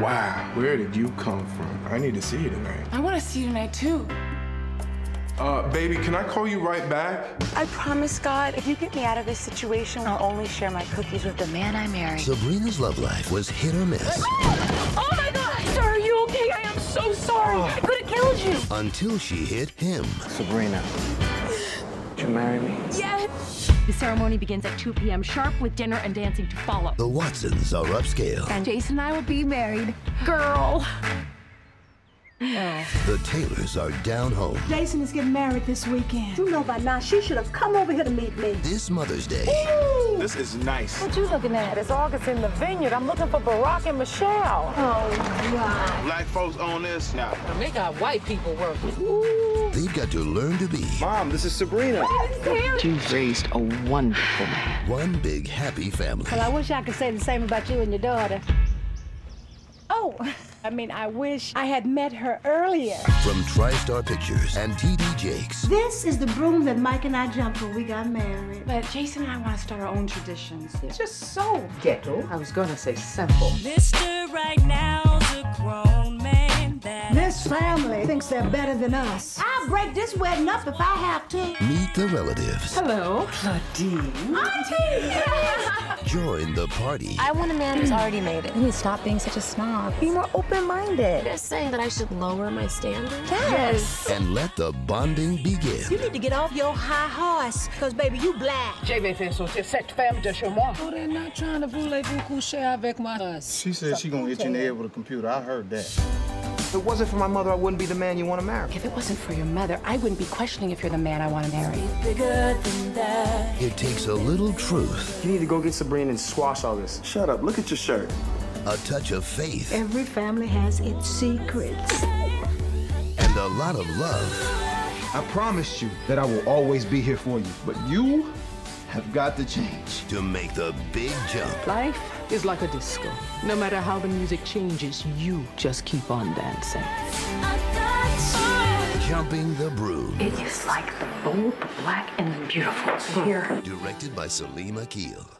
Wow, where did you come from? I need to see you tonight. I want to see you tonight too. Uh, baby, can I call you right back? I promise, God, if you get me out of this situation, I'll only share my cookies with the man I marry. Sabrina's love life was hit or miss Oh my God! Sir, are you okay? I am so sorry. I could have killed you. until she hit him. Sabrina, would you marry me? Yes. The ceremony begins at 2 p.m. sharp with dinner and dancing to follow. The Watsons are upscale. And Jason and I will be married. Girl. Oh. The Taylors are down home. Jason is getting married this weekend. You know by now she should have come over here to meet me. This Mother's Day, This is nice. What you looking at? It's August in the vineyard. I'm looking for Barack and Michelle. Oh, wow. Black folks own this now. They got white people working. they've got to learn to be Mom, this is Sabrina. You've raised a wonderful man. one big happy family. Well, I wish I could say the same about you and your daughter. Oh, I mean, I wish I had met her earlier. From TriStar Pictures and TD Jakes. This is the broom that Mike and I jumped when we got married. But Jason and I want to start our own traditions. It's just so ghetto. I was gonna say simple. Mister right now's a grown man that This family thinks they're better than us. I'll break this wedding up if I have to. Meet the relatives. Hello. Join the party. I want a man who's already made it. You need to stop being such a snob. Be more open-minded. You're saying that I should lower my standards? Yes. And let the bonding begin. You need to get off your high horse, because, baby, you black. Je vais faire sauter cette femme de chez moi. Oh, they're not trying to voulez-vous coucher avec moi. She said she gonna hit you in the head with a computer. I heard that. If it wasn't for my mother, I wouldn't be the man you want to marry. If it wasn't for your mother, I wouldn't be questioning if you're the man I want to marry. bigger than that. It takes a little truth, You need to go get Sabrina and squash all this. Shut up. Look at your shirt. a touch of faith, Every family has its secrets. and a lot of love. I promised you that I will always be here for you, but you have got to change. to make the big jump. Life is like a disco. No matter how the music changes, you just keep on dancing. Jumping the Broom. It is like the bold, the black, and the beautiful. Here. Directed by Salim Akil.